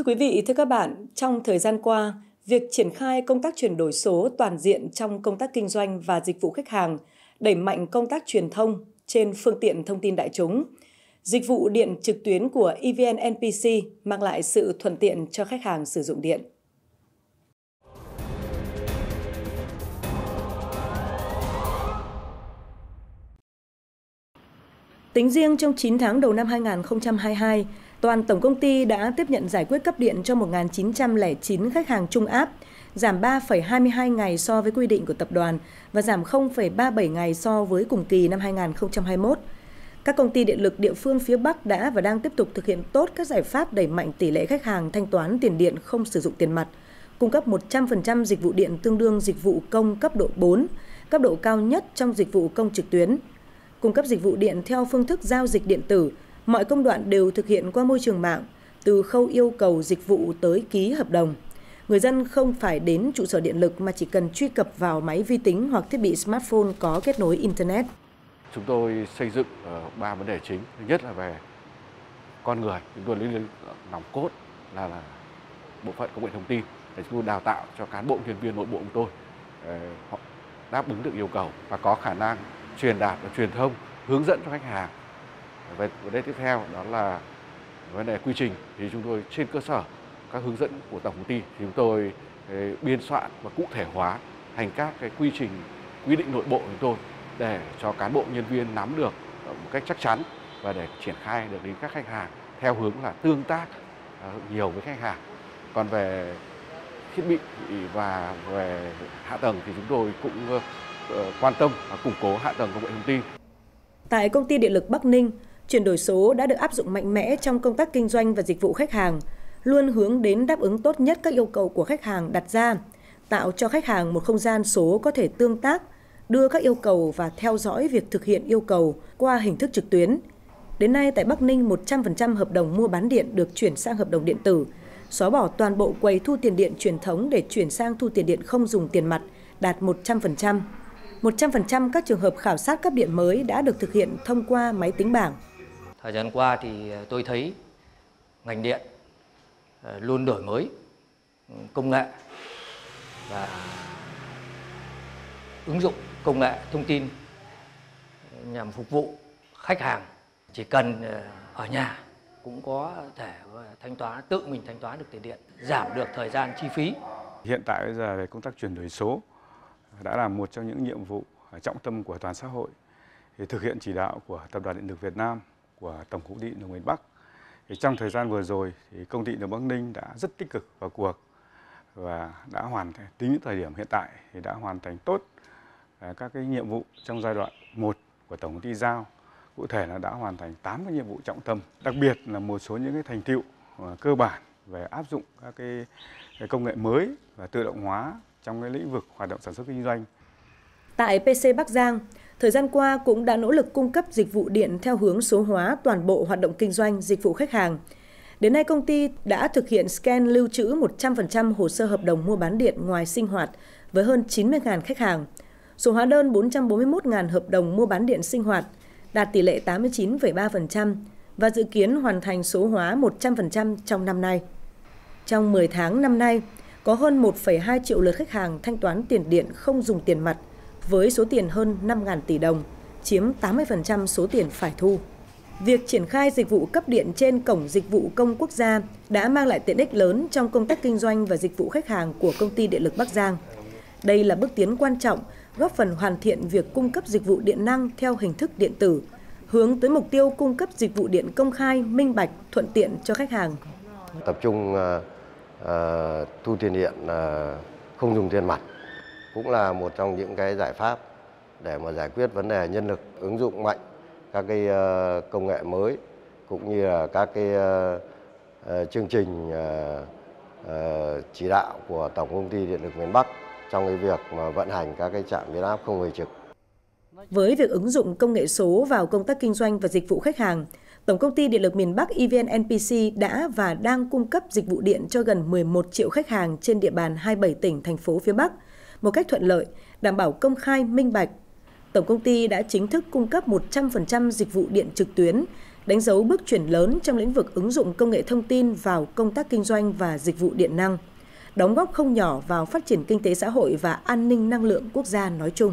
Thưa quý vị, thưa các bạn, trong thời gian qua, việc triển khai công tác chuyển đổi số toàn diện trong công tác kinh doanh và dịch vụ khách hàng, đẩy mạnh công tác truyền thông trên phương tiện thông tin đại chúng, dịch vụ điện trực tuyến của EVN NPC mang lại sự thuận tiện cho khách hàng sử dụng điện. Tính riêng trong 9 tháng đầu năm 2022, toàn tổng công ty đã tiếp nhận giải quyết cấp điện cho 1.909 khách hàng trung áp, giảm 3,22 ngày so với quy định của tập đoàn và giảm 0,37 ngày so với cùng kỳ năm 2021. Các công ty điện lực địa phương phía Bắc đã và đang tiếp tục thực hiện tốt các giải pháp đẩy mạnh tỷ lệ khách hàng thanh toán tiền điện không sử dụng tiền mặt, cung cấp 100% dịch vụ điện tương đương dịch vụ công cấp độ 4, cấp độ cao nhất trong dịch vụ công trực tuyến. Cung cấp dịch vụ điện theo phương thức giao dịch điện tử, mọi công đoạn đều thực hiện qua môi trường mạng, từ khâu yêu cầu dịch vụ tới ký hợp đồng. Người dân không phải đến trụ sở điện lực mà chỉ cần truy cập vào máy vi tính hoặc thiết bị smartphone có kết nối Internet. Chúng tôi xây dựng ờ, ba vấn đề chính. Thứ nhất là về con người. Chúng tôi lấy nòng cốt là, là bộ phận công nghệ thông tin để chúng tôi đào tạo cho cán bộ nhân viên nội bộ của tôi ờ, họ đáp ứng được yêu cầu và có khả năng truyền đạt và truyền thông hướng dẫn cho khách hàng về vấn đề tiếp theo đó là vấn đề quy trình thì chúng tôi trên cơ sở các hướng dẫn của tổng công ty thì chúng tôi ờ, biên soạn và cụ thể hóa thành các cái quy trình quy định nội bộ của chúng tôi để cho cán bộ nhân viên nắm được ờ, một cách chắc chắn và để triển khai được đến các khách hàng theo hướng là tương tác ờ, nhiều với khách hàng. Còn về thiết bị và về hạ tầng thì chúng tôi cũng quan tâm và củng cố hạ tầng công nghệ thông tin. Tại công ty điện lực Bắc Ninh, chuyển đổi số đã được áp dụng mạnh mẽ trong công tác kinh doanh và dịch vụ khách hàng, luôn hướng đến đáp ứng tốt nhất các yêu cầu của khách hàng đặt ra, tạo cho khách hàng một không gian số có thể tương tác, đưa các yêu cầu và theo dõi việc thực hiện yêu cầu qua hình thức trực tuyến. Đến nay tại Bắc Ninh 100% hợp đồng mua bán điện được chuyển sang hợp đồng điện tử, xóa bỏ toàn bộ quầy thu tiền điện truyền thống để chuyển sang thu tiền điện không dùng tiền mặt, đạt 100%. 100% các trường hợp khảo sát cấp điện mới đã được thực hiện thông qua máy tính bảng. Thời gian qua thì ờ, tôi thấy ngành điện ờ, luôn đổi mới ừ, công nghệ và ứng dụng công nghệ thông tin nhằm phục vụ khách hàng. Chỉ cần ờ, ở nhà cũng có thể thanh toán, tự mình thanh toán được tiền điện, giảm được thời gian chi phí. Hiện tại bây giờ về công tác chuyển đổi số đã là một trong những nhiệm vụ trọng tâm của toàn xã hội, thì thực hiện chỉ đạo của tập đoàn điện lực Việt Nam của tổng cục điện lực miền Bắc thì trong thời gian vừa rồi thì công ty điện Bắc Ninh đã rất tích cực vào cuộc và đã hoàn thành, tính đến thời điểm hiện tại thì đã hoàn thành tốt à, các cái nhiệm vụ trong giai đoạn 1 của tổng công ty giao cụ thể là đã hoàn thành 8 cái nhiệm vụ trọng tâm, đặc biệt là một số những cái thành tựu à, cơ bản về áp dụng các cái công nghệ mới và tự động hóa trong cái lĩnh vực hoạt động sản xuất kinh doanh. Tại PC Bắc Giang, thời gian qua cũng đã nỗ lực cung cấp dịch vụ điện theo hướng số hóa toàn bộ hoạt động kinh doanh, dịch vụ khách hàng. Đến nay công ty đã thực hiện scan lưu trữ 100% hồ sơ hợp đồng mua bán điện ngoài sinh hoạt với hơn 90.000 khách hàng. Số hóa đơn 441.000 hợp đồng mua bán điện sinh hoạt, đạt tỷ lệ 89,3% và dự kiến hoàn thành số hóa 100% trong năm nay. Trong 10 tháng năm nay, có hơn 1,2 triệu lượt khách hàng thanh toán tiền điện không dùng tiền mặt với số tiền hơn 5.000 tỷ đồng, chiếm 80% số tiền phải thu. Việc triển khai dịch vụ cấp điện trên cổng dịch vụ công quốc gia đã mang lại tiện ích lớn trong công tác kinh doanh và dịch vụ khách hàng của công ty điện lực Bắc Giang. Đây là bước tiến quan trọng góp phần hoàn thiện việc cung cấp dịch vụ điện năng theo hình thức điện tử, hướng tới mục tiêu cung cấp dịch vụ điện công khai, minh bạch, thuận tiện cho khách hàng. Tập trung uh, uh, thu tiền điện uh, không dùng tiền mặt cũng là một trong những cái giải pháp để mà giải quyết vấn đề nhân lực ứng dụng mạnh các cái ờ, công nghệ mới cũng như là các cái ờ, ờ, chương trình chỉ đạo của Tổng công ty Điện lực miền Bắc trong cái việc mà vận hành các cái trạm biến áp không người trực. Với việc ứng dụng công nghệ số vào công tác kinh doanh và dịch vụ khách hàng, Tổng công ty Điện lực miền Bắc EVN NPC đã và đang cung cấp dịch vụ điện cho gần 11 triệu khách hàng trên địa bàn 27 tỉnh, thành phố phía Bắc một cách thuận lợi, đảm bảo công khai, minh bạch. Tổng công ty đã chính thức cung cấp 100% dịch vụ điện trực tuyến, đánh dấu bước chuyển lớn trong lĩnh vực ứng dụng công nghệ thông tin vào công tác kinh doanh và dịch vụ điện năng, đóng góp không nhỏ vào phát triển kinh tế xã hội và an ninh năng lượng quốc gia nói chung.